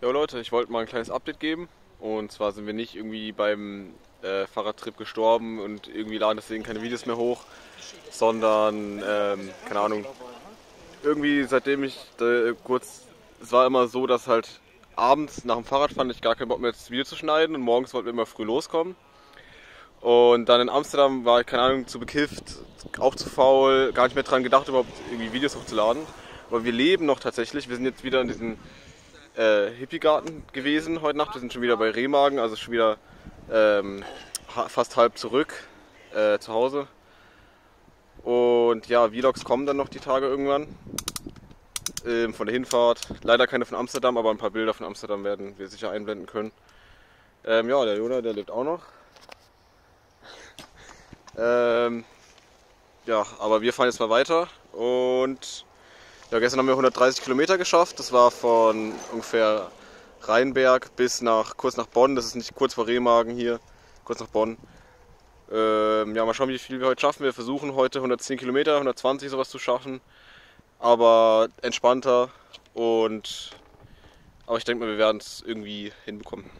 Jo Leute, ich wollte mal ein kleines Update geben. Und zwar sind wir nicht irgendwie beim äh, Fahrradtrip gestorben und irgendwie laden deswegen keine Videos mehr hoch, sondern, ähm, keine Ahnung, irgendwie seitdem ich äh, kurz, es war immer so, dass halt abends nach dem Fahrradfahren ich gar keinen Bock mehr das Video zu schneiden und morgens wollten wir immer früh loskommen. Und dann in Amsterdam war ich, keine Ahnung, zu bekifft, auch zu faul, gar nicht mehr dran gedacht, überhaupt irgendwie Videos hochzuladen. Aber wir leben noch tatsächlich, wir sind jetzt wieder in diesem äh, Hippie-Garten gewesen heute Nacht. Wir sind schon wieder bei Remagen, also schon wieder ähm, fast halb zurück äh, zu Hause. Und ja, Vlogs kommen dann noch die Tage irgendwann ähm, von der Hinfahrt. Leider keine von Amsterdam, aber ein paar Bilder von Amsterdam werden wir sicher einblenden können. Ähm, ja, der Jona, der lebt auch noch. ähm, ja, aber wir fahren jetzt mal weiter und ja, gestern haben wir 130 Kilometer geschafft. Das war von ungefähr Rheinberg bis nach kurz nach Bonn. Das ist nicht kurz vor Remagen hier, kurz nach Bonn. Ähm, ja, mal schauen, wie viel wir heute schaffen. Wir versuchen heute 110 Kilometer, 120 sowas zu schaffen, aber entspannter und aber ich denke mal, wir werden es irgendwie hinbekommen.